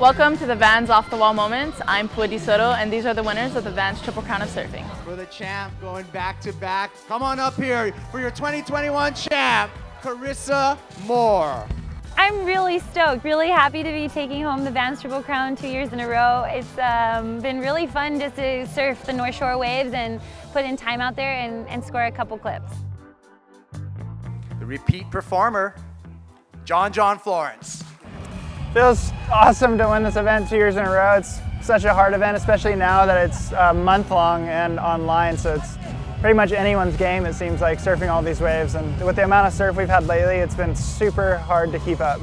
Welcome to the Vans Off the Wall Moments. I'm Pua Soto, and these are the winners of the Vans Triple Crown of Surfing. For the champ, going back to back. Come on up here for your 2021 champ, Carissa Moore. I'm really stoked, really happy to be taking home the Vans Triple Crown two years in a row. It's um, been really fun just to surf the North Shore waves and put in time out there and, and score a couple clips. The repeat performer, John John Florence. Feels awesome to win this event two years in a row. It's such a hard event, especially now that it's a month long and online, so it's pretty much anyone's game, it seems like, surfing all these waves. And with the amount of surf we've had lately, it's been super hard to keep up.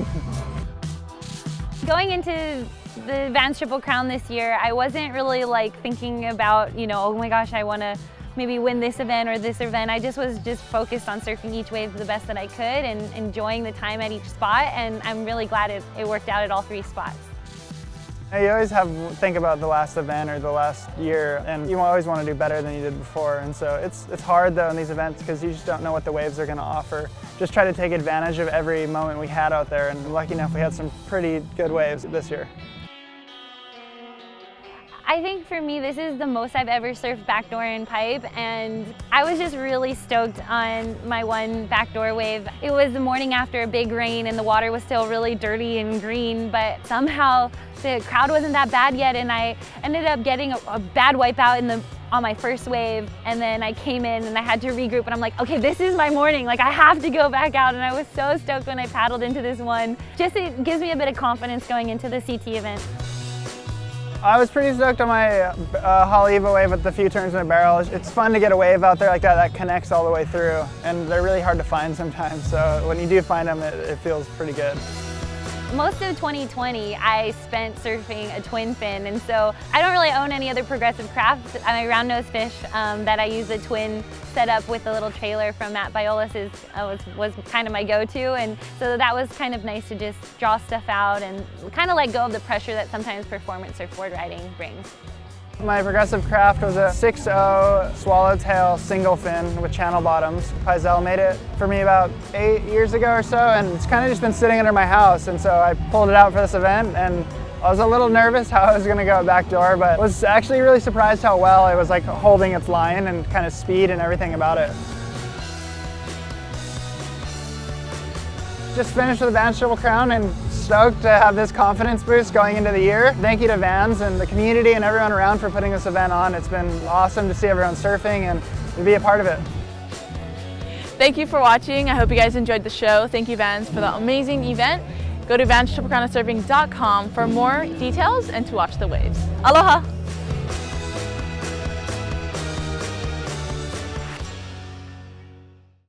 Going into the Vans Triple Crown this year, I wasn't really like thinking about, you know, oh my gosh, I want to maybe win this event or this event. I just was just focused on surfing each wave the best that I could and enjoying the time at each spot. And I'm really glad it, it worked out at all three spots. You always have think about the last event or the last year, and you always want to do better than you did before. And so it's it's hard though in these events because you just don't know what the waves are going to offer. Just try to take advantage of every moment we had out there, and lucky enough we had some pretty good waves this year. I think for me, this is the most I've ever surfed backdoor in pipe, and I was just really stoked on my one backdoor wave. It was the morning after a big rain, and the water was still really dirty and green, but somehow the crowd wasn't that bad yet, and I ended up getting a, a bad wipeout in the on my first wave and then I came in and I had to regroup and I'm like, okay, this is my morning. Like I have to go back out and I was so stoked when I paddled into this one. Just it gives me a bit of confidence going into the CT event. I was pretty stoked on my uh, wave with the few turns in the barrel. It's fun to get a wave out there like that that connects all the way through, and they're really hard to find sometimes, so when you do find them, it, it feels pretty good. Most of 2020, I spent surfing a twin fin, and so I don't really own any other progressive craft. My round nose fish um, that I use a twin setup with a little trailer from Matt Biolos is, uh, was, was kind of my go-to, and so that was kind of nice to just draw stuff out and kind of let go of the pressure that sometimes performance surfboard riding brings. My progressive craft was a 6.0 swallowtail single fin with channel bottoms. Pyzel made it for me about eight years ago or so and it's kind of just been sitting under my house and so I pulled it out for this event and I was a little nervous how I was going to go back door but was actually really surprised how well it was like holding its line and kind of speed and everything about it. Just finished with the Vans Triple Crown and stoked to have this confidence boost going into the year. Thank you to Vans and the community and everyone around for putting this event on. It's been awesome to see everyone surfing and to be a part of it. Thank you for watching. I hope you guys enjoyed the show. Thank you Vans for the amazing event. Go to vanstriplecrownofsurfing.com for more details and to watch the waves. Aloha!